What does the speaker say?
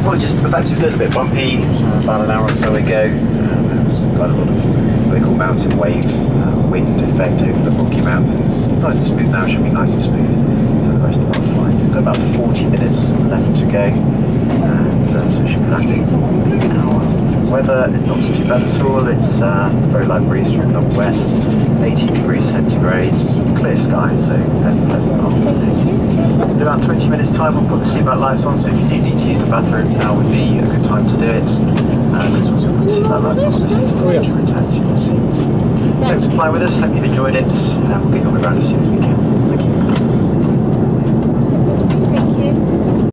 Apologies for the fact it's a little bit bumpy. About an hour or so ago, was quite a lot of what they call mountain wave uh, wind effect over the Rocky Mountains. It's nice and smooth now. Should be nice and smooth for the rest of our flight. We've got about 40 minutes left to go, and uh, so should be landing in an hour. Weather not too bad at all. It's uh, very light breeze from the west, 18 degrees centigrade, clear skies, so fairly pleasant about 20 minutes time we'll put the seatbelt lights on, so if you do need to use the bathroom, now would be a good time to do it. And as once we put the seatbelt lights on, obviously, Oh, return to your seats. Thanks for flying with us, hope you've enjoyed it, and we'll get you on the ground as soon as we can.